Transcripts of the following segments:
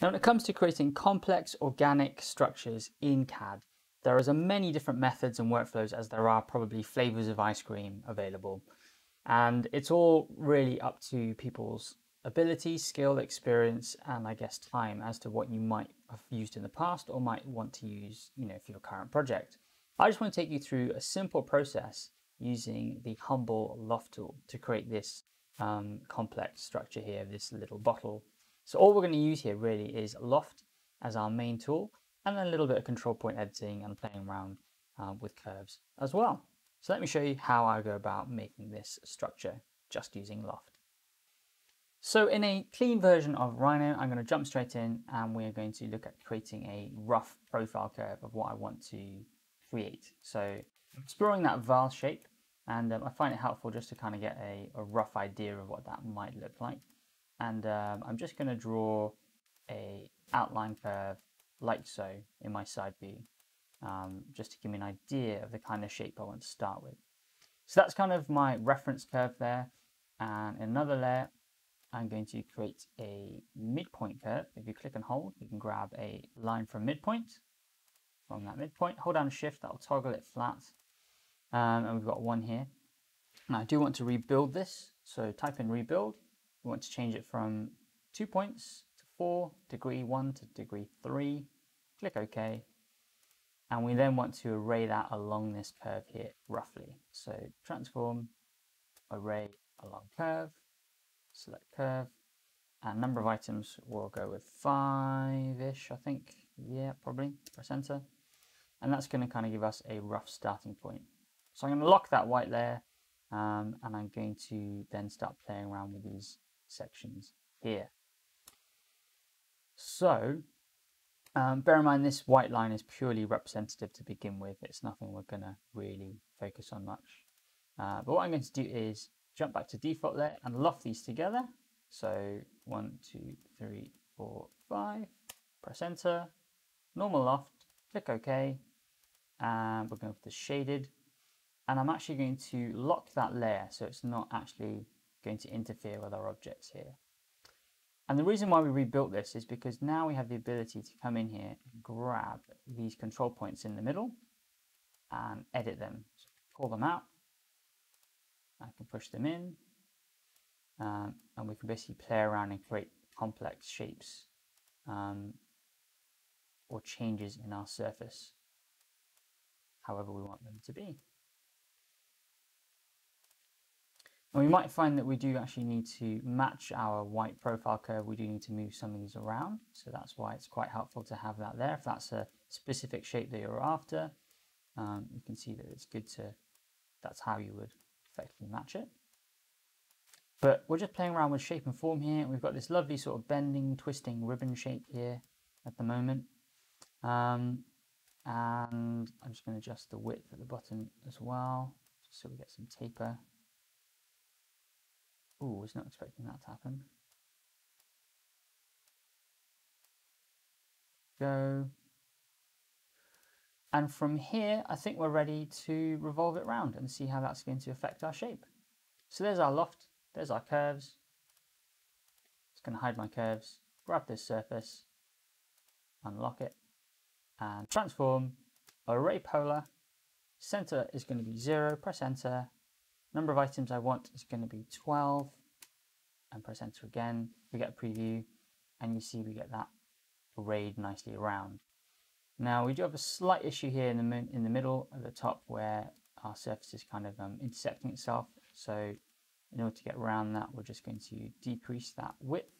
Now when it comes to creating complex organic structures in CAD, there are as many different methods and workflows as there are probably flavors of ice cream available. And it's all really up to people's ability, skill, experience, and I guess time as to what you might have used in the past or might want to use, you know, for your current project. I just want to take you through a simple process using the Humble Loft tool to create this um, complex structure here, this little bottle so all we're going to use here really is Loft as our main tool and then a little bit of control point editing and playing around uh, with curves as well. So let me show you how I go about making this structure just using Loft. So in a clean version of Rhino, I'm going to jump straight in and we're going to look at creating a rough profile curve of what I want to create. So exploring that vase shape and um, I find it helpful just to kind of get a, a rough idea of what that might look like and um, I'm just going to draw a outline curve like so in my side view um, just to give me an idea of the kind of shape I want to start with. So that's kind of my reference curve there and in another layer I'm going to create a midpoint curve. If you click and hold you can grab a line from midpoint from that midpoint, hold down shift that will toggle it flat um, and we've got one here. Now I do want to rebuild this so type in rebuild we want to change it from two points to four, degree one to degree three. Click OK. And we then want to array that along this curve here roughly. So transform, array along curve, select curve, and number of items will go with five-ish, I think. Yeah, probably. Press enter. And that's going to kind of give us a rough starting point. So I'm going to lock that white layer um, and I'm going to then start playing around with these sections here. So um, bear in mind this white line is purely representative to begin with. It's nothing we're going to really focus on much. Uh, but what I'm going to do is jump back to default layer and loft these together. So one, two, three, four, five. Press enter. Normal loft. Click OK. And we're going to the shaded. And I'm actually going to lock that layer so it's not actually going to interfere with our objects here. And the reason why we rebuilt this is because now we have the ability to come in here grab these control points in the middle and edit them. So pull them out. I can push them in. Um, and we can basically play around and create complex shapes um, or changes in our surface however we want them to be. And we might find that we do actually need to match our white profile curve. We do need to move some of these around. So that's why it's quite helpful to have that there. If that's a specific shape that you're after, um, you can see that it's good to, that's how you would effectively match it. But we're just playing around with shape and form here. We've got this lovely sort of bending, twisting ribbon shape here at the moment. Um, and I'm just going to adjust the width at the bottom as well, just so we get some taper. Oh, was not expecting that to happen. Go. And from here, I think we're ready to revolve it around and see how that's going to affect our shape. So there's our loft, there's our curves. It's going to hide my curves, grab this surface, unlock it, and transform, array polar, center is going to be zero, press enter, Number of items I want is going to be 12 and press enter again. We get a preview and you see we get that arrayed nicely around. Now we do have a slight issue here in the, in the middle at the top where our surface is kind of um, intersecting itself. So in order to get around that, we're just going to decrease that width.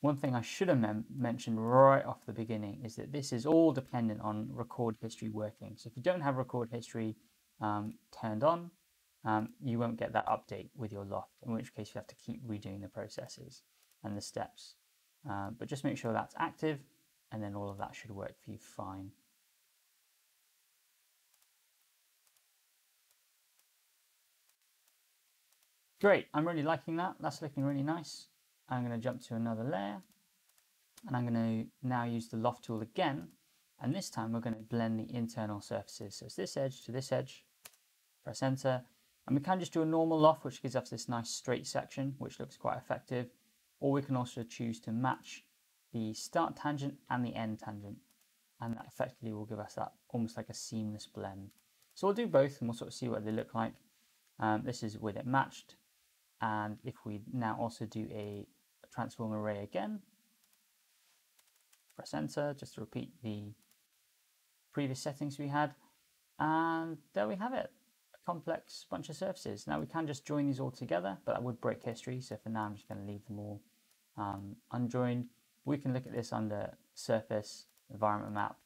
One thing I should have mentioned right off the beginning is that this is all dependent on record history working. So if you don't have record history, um, turned on, um, you won't get that update with your loft, in which case you have to keep redoing the processes and the steps. Uh, but just make sure that's active and then all of that should work for you fine. Great, I'm really liking that. That's looking really nice. I'm going to jump to another layer and I'm going to now use the loft tool again. And this time we're going to blend the internal surfaces. So it's this edge to this edge press enter. And we can just do a normal loft, which gives us this nice straight section, which looks quite effective. or we can also choose to match the start tangent and the end tangent. And that effectively will give us that almost like a seamless blend. So we'll do both and we'll sort of see what they look like. Um, this is with it matched. And if we now also do a transform array again, press enter just to repeat the previous settings we had. And there we have it, a complex bunch of surfaces. Now we can just join these all together, but that would break history. So for now, I'm just going to leave them all um, unjoined. We can look at this under surface environment map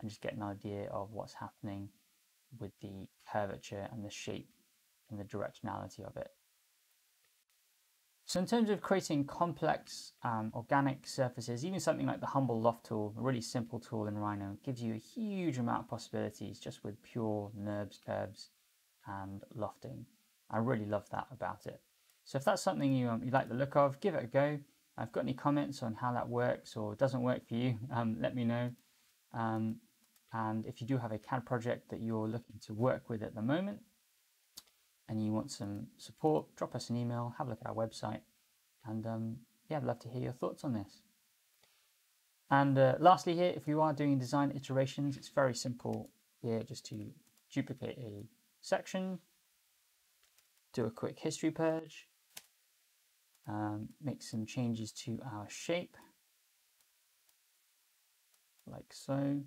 and just get an idea of what's happening with the curvature and the shape and the directionality of it. So in terms of creating complex um, organic surfaces, even something like the Humble Loft tool, a really simple tool in Rhino, gives you a huge amount of possibilities just with pure NURBS, curves, and lofting. I really love that about it. So if that's something you, um, you like the look of, give it a go. I've got any comments on how that works or doesn't work for you, um, let me know. Um, and if you do have a CAD project that you're looking to work with at the moment, and you want some support, drop us an email, have a look at our website, and um, yeah, I'd love to hear your thoughts on this. And uh, lastly here, if you are doing design iterations, it's very simple here just to duplicate a section, do a quick history purge, um, make some changes to our shape, like so.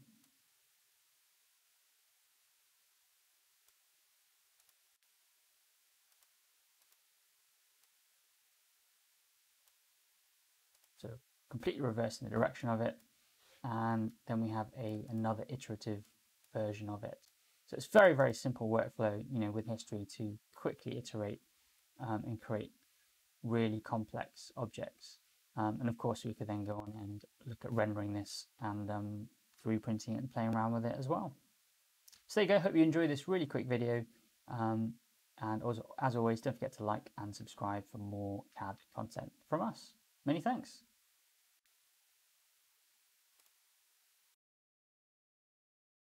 So completely reversing the direction of it. And then we have a another iterative version of it. So it's very, very simple workflow, you know, with history to quickly iterate um, and create really complex objects. Um, and of course, we could then go on and look at rendering this and um, 3D printing it and playing around with it as well. So there you go. Hope you enjoyed this really quick video. Um, and also, as always, don't forget to like and subscribe for more CAD content from us. Many thanks.